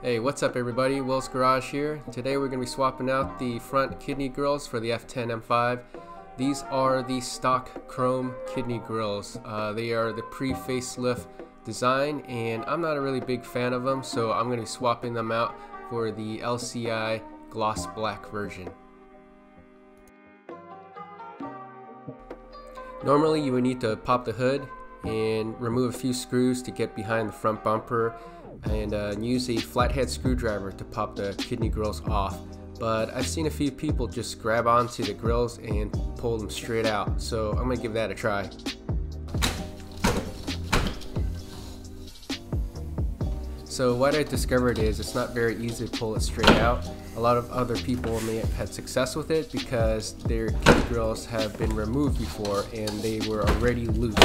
Hey, what's up everybody? Will's Garage here. Today we're going to be swapping out the front kidney grills for the F10 M5. These are the stock chrome kidney grills. Uh, they are the pre-facelift design and I'm not a really big fan of them so I'm going to be swapping them out for the LCI gloss black version. Normally you would need to pop the hood and remove a few screws to get behind the front bumper and uh, use a flathead screwdriver to pop the kidney grills off. But I've seen a few people just grab onto the grills and pull them straight out, so I'm gonna give that a try. So what I discovered is it's not very easy to pull it straight out. A lot of other people may have had success with it because their kidney grills have been removed before and they were already loose.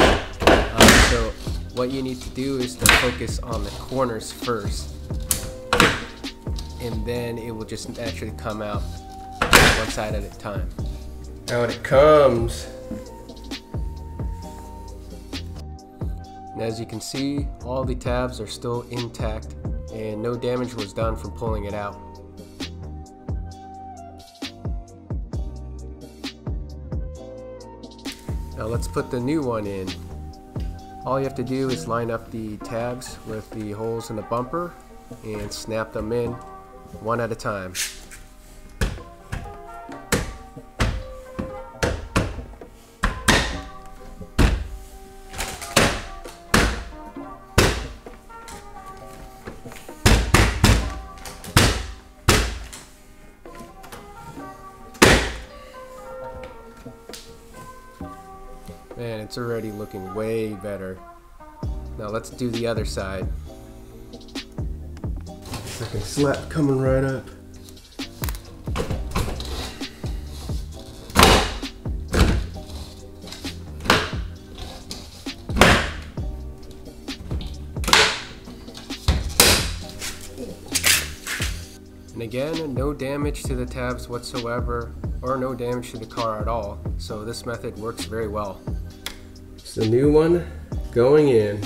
What you need to do is to focus on the corners first and then it will just naturally come out one side at a time. Out it comes. And as you can see, all the tabs are still intact and no damage was done from pulling it out. Now let's put the new one in. All you have to do is line up the tabs with the holes in the bumper and snap them in one at a time. Man, it's already looking way better. Now let's do the other side. Second slap coming right up. And again, no damage to the tabs whatsoever, or no damage to the car at all, so this method works very well. It's the new one going in.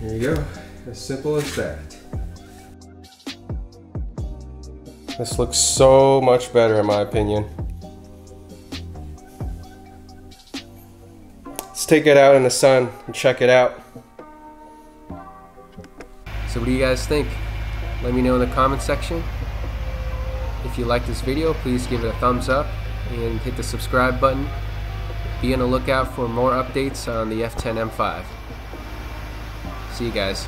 There you go, as simple as that. This looks so much better in my opinion. Let's take it out in the sun and check it out. So what do you guys think? Let me know in the comment section. If you like this video, please give it a thumbs up and hit the subscribe button. Be on the lookout for more updates on the F10 M5. See you guys.